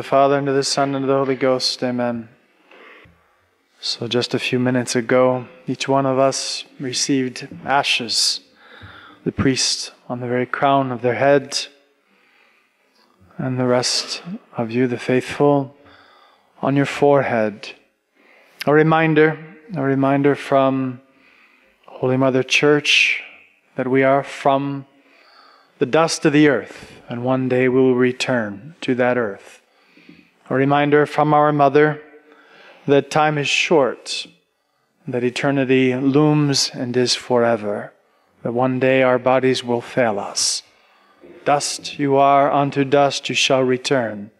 the Father, and to the Son, and to the Holy Ghost. Amen. So, just a few minutes ago, each one of us received ashes. The priest on the very crown of their head, and the rest of you, the faithful, on your forehead. A reminder, a reminder from Holy Mother Church that we are from the dust of the earth, and one day we will return to that earth. A reminder from our Mother that time is short, that eternity looms and is forever, that one day our bodies will fail us. Dust you are, unto dust you shall return.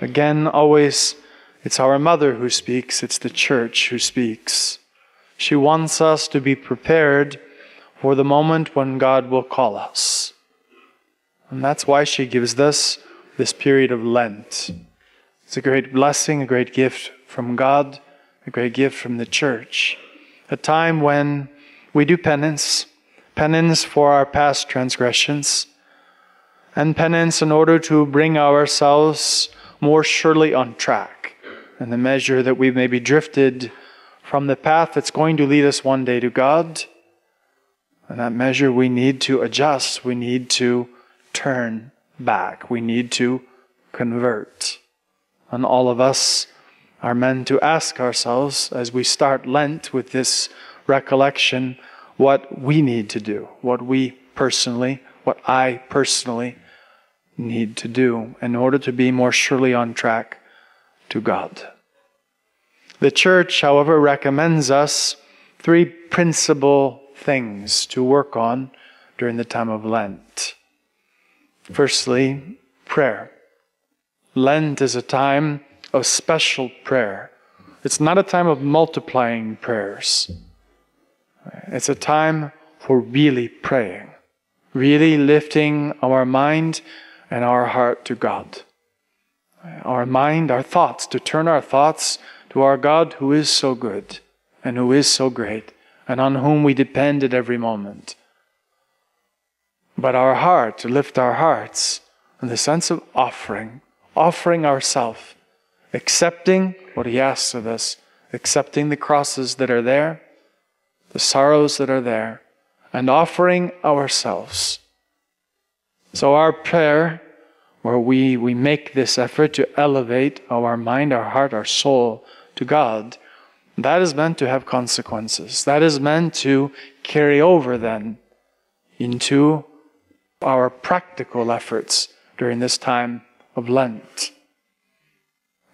Again, always, it's our Mother who speaks, it's the Church who speaks. She wants us to be prepared for the moment when God will call us. And that's why she gives us this period of Lent. It's a great blessing, a great gift from God, a great gift from the church. A time when we do penance, penance for our past transgressions, and penance in order to bring ourselves more surely on track in the measure that we may be drifted from the path that's going to lead us one day to God. In that measure, we need to adjust. We need to turn back. We need to convert. And all of us are meant to ask ourselves as we start Lent with this recollection what we need to do, what we personally, what I personally need to do in order to be more surely on track to God. The church, however, recommends us three principal things to work on during the time of Lent. Firstly, prayer. Lent is a time of special prayer. It's not a time of multiplying prayers. It's a time for really praying, really lifting our mind and our heart to God. Our mind, our thoughts, to turn our thoughts to our God who is so good and who is so great and on whom we depend at every moment but our heart, to lift our hearts in the sense of offering, offering ourselves, accepting what He asks of us, accepting the crosses that are there, the sorrows that are there, and offering ourselves. So, our prayer, where we, we make this effort to elevate our mind, our heart, our soul to God, that is meant to have consequences. That is meant to carry over then into our practical efforts during this time of Lent.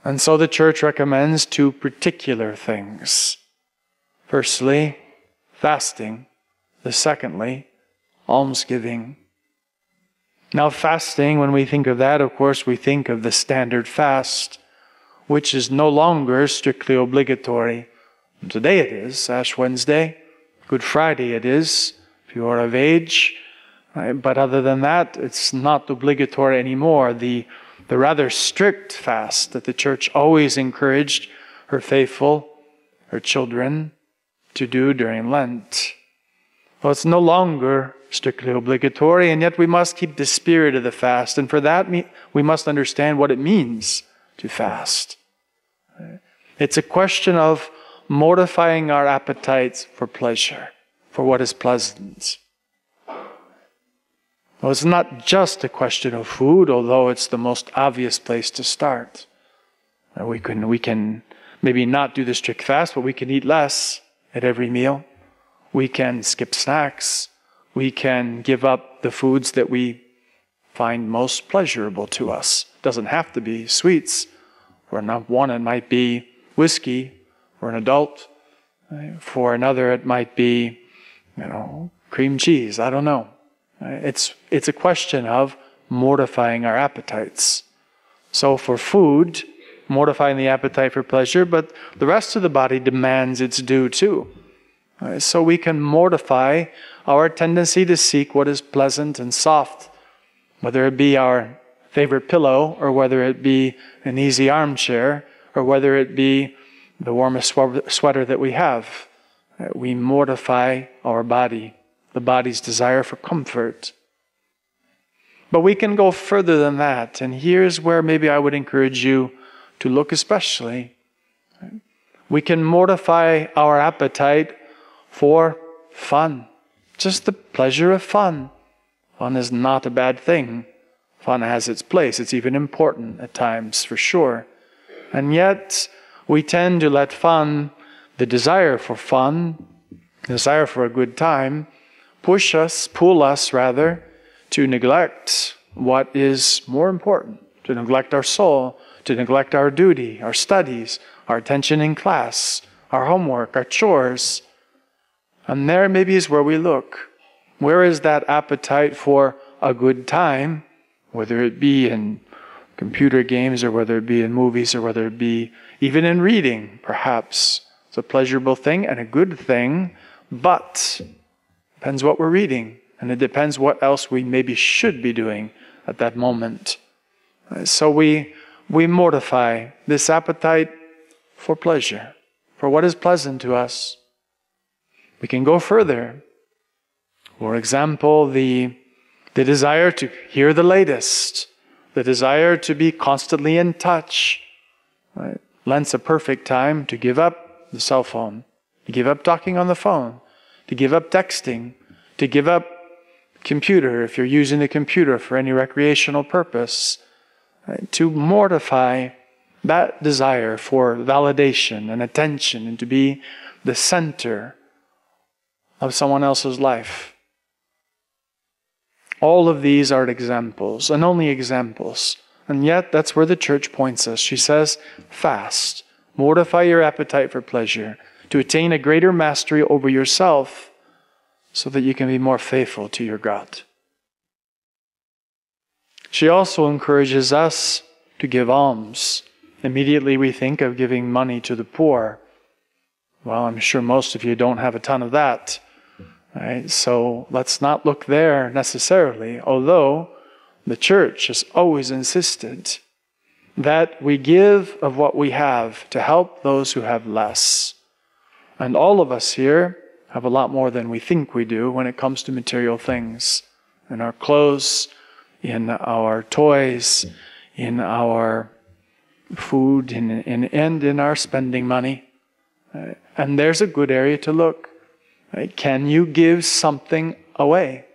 And so the church recommends two particular things. Firstly, fasting. The secondly, almsgiving. Now, fasting, when we think of that, of course, we think of the standard fast, which is no longer strictly obligatory. Today it is, Ash Wednesday. Good Friday it is, if you are of age. But other than that, it's not obligatory anymore. The, the rather strict fast that the church always encouraged her faithful, her children, to do during Lent. Well, it's no longer strictly obligatory, and yet we must keep the spirit of the fast. And for that, we must understand what it means to fast. It's a question of mortifying our appetites for pleasure, for what is pleasant. Well, it's not just a question of food, although it's the most obvious place to start. Uh, we can, we can maybe not do the strict fast, but we can eat less at every meal. We can skip snacks. We can give up the foods that we find most pleasurable to us. It doesn't have to be sweets. For one, it might be whiskey for an adult. Uh, for another, it might be, you know, cream cheese. I don't know. Uh, it's, it's a question of mortifying our appetites. So for food, mortifying the appetite for pleasure, but the rest of the body demands its due too. Uh, so we can mortify our tendency to seek what is pleasant and soft, whether it be our favorite pillow, or whether it be an easy armchair, or whether it be the warmest sweater that we have. Uh, we mortify our body the body's desire for comfort. But we can go further than that. And here's where maybe I would encourage you to look especially. We can mortify our appetite for fun, just the pleasure of fun. Fun is not a bad thing. Fun has its place. It's even important at times, for sure. And yet, we tend to let fun, the desire for fun, the desire for a good time, push us, pull us rather, to neglect what is more important, to neglect our soul, to neglect our duty, our studies, our attention in class, our homework, our chores. And there maybe is where we look. Where is that appetite for a good time, whether it be in computer games or whether it be in movies or whether it be even in reading, perhaps? It's a pleasurable thing and a good thing, but depends what we're reading, and it depends what else we maybe should be doing at that moment. So we we mortify this appetite for pleasure, for what is pleasant to us. We can go further. For example, the, the desire to hear the latest, the desire to be constantly in touch. Right? A perfect time to give up the cell phone, to give up talking on the phone, to give up texting, to give up computer if you're using the computer for any recreational purpose, right? to mortify that desire for validation and attention and to be the center of someone else's life. All of these are examples, and only examples. And yet, that's where the church points us. She says, fast, mortify your appetite for pleasure, to attain a greater mastery over yourself, so that you can be more faithful to your God. She also encourages us to give alms. Immediately we think of giving money to the poor. Well, I'm sure most of you don't have a ton of that. Right? So let's not look there necessarily, although the church has always insisted that we give of what we have to help those who have less. And all of us here have a lot more than we think we do when it comes to material things. In our clothes, in our toys, in our food, in, in, and in our spending money. Uh, and there's a good area to look. Right? Can you give something away?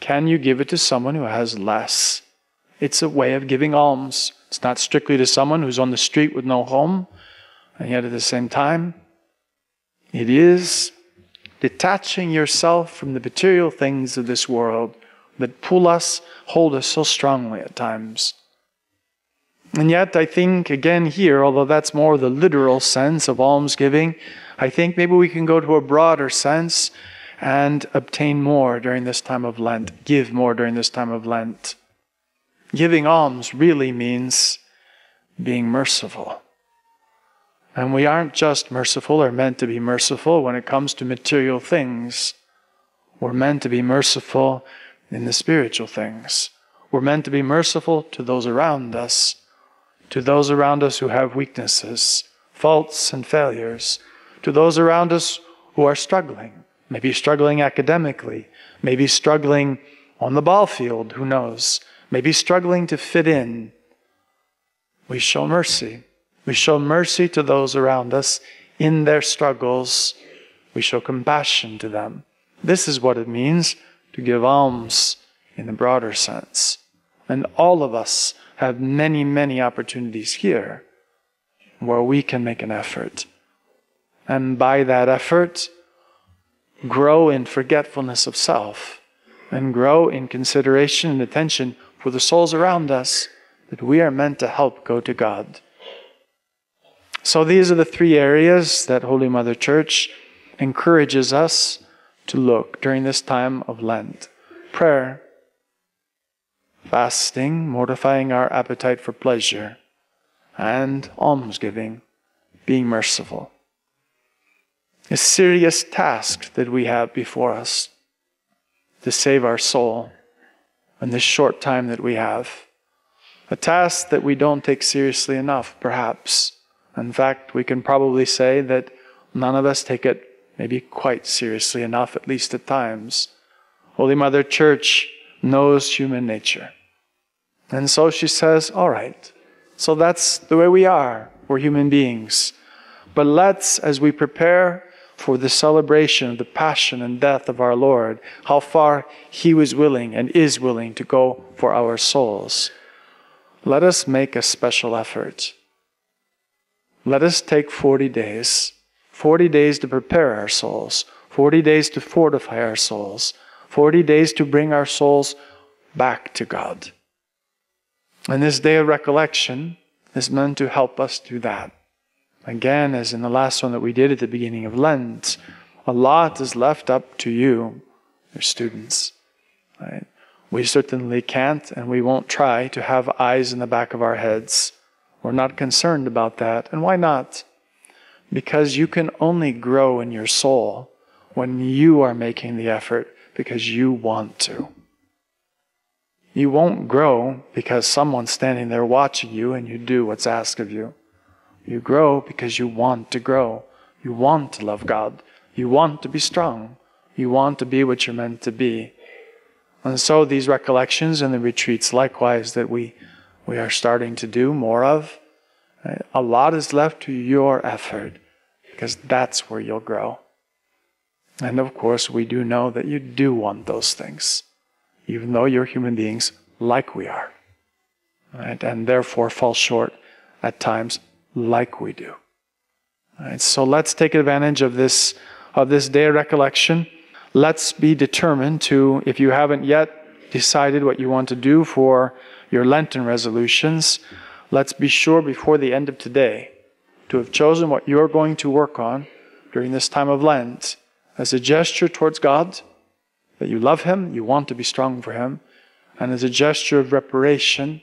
Can you give it to someone who has less? It's a way of giving alms. It's not strictly to someone who's on the street with no home, and yet at the same time, it is detaching yourself from the material things of this world that pull us, hold us so strongly at times. And yet, I think, again, here, although that's more the literal sense of almsgiving, I think maybe we can go to a broader sense and obtain more during this time of Lent, give more during this time of Lent. Giving alms really means being merciful. And we aren't just merciful or meant to be merciful when it comes to material things. We're meant to be merciful in the spiritual things. We're meant to be merciful to those around us, to those around us who have weaknesses, faults, and failures, to those around us who are struggling, maybe struggling academically, maybe struggling on the ball field, who knows, maybe struggling to fit in. We show mercy. We show mercy to those around us in their struggles. We show compassion to them. This is what it means to give alms in the broader sense. And all of us have many, many opportunities here where we can make an effort. And by that effort, grow in forgetfulness of self and grow in consideration and attention for the souls around us that we are meant to help go to God. So these are the three areas that Holy Mother Church encourages us to look during this time of Lent prayer, fasting, mortifying our appetite for pleasure, and almsgiving, being merciful. A serious task that we have before us to save our soul in this short time that we have. A task that we don't take seriously enough, perhaps. In fact, we can probably say that none of us take it maybe quite seriously enough, at least at times. Holy Mother Church knows human nature. And so she says, All right, so that's the way we are. We're human beings. But let's, as we prepare for the celebration of the passion and death of our Lord, how far He was willing and is willing to go for our souls, let us make a special effort. Let us take 40 days 40 days to prepare our souls, 40 days to fortify our souls, 40 days to bring our souls back to God. And this day of recollection is meant to help us do that. Again, as in the last one that we did at the beginning of Lent, a lot is left up to you, your students. Right? We certainly can't and we won't try to have eyes in the back of our heads. We're not concerned about that. And why not? Because you can only grow in your soul when you are making the effort because you want to. You won't grow because someone's standing there watching you and you do what's asked of you. You grow because you want to grow. You want to love God. You want to be strong. You want to be what you're meant to be. And so these recollections and the retreats, likewise, that we, we are starting to do more of, a lot is left to your effort because that's where you'll grow. And of course, we do know that you do want those things, even though you're human beings like we are, right? and therefore fall short at times like we do. Right? So let's take advantage of this, of this day of recollection. Let's be determined to, if you haven't yet decided what you want to do for your Lenten resolutions, let's be sure before the end of today to have chosen what you're going to work on during this time of Lent as a gesture towards God, that you love Him, you want to be strong for Him, and as a gesture of reparation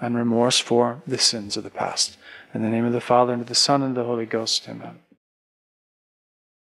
and remorse for the sins of the past. In the name of the Father, and of the Son, and of the Holy Ghost, amen.